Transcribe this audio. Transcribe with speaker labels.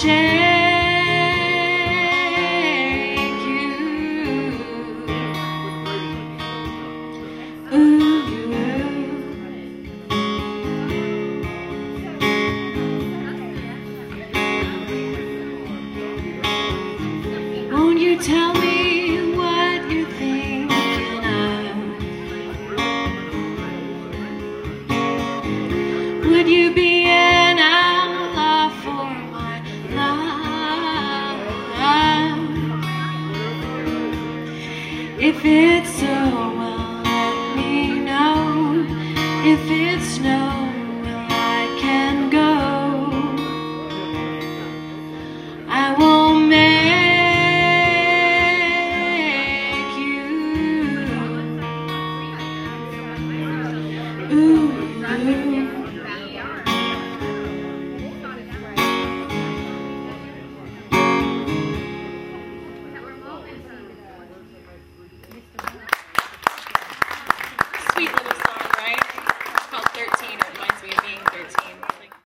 Speaker 1: Change you. Ooh. Won't you tell If it's so, well, let me know. If it's no,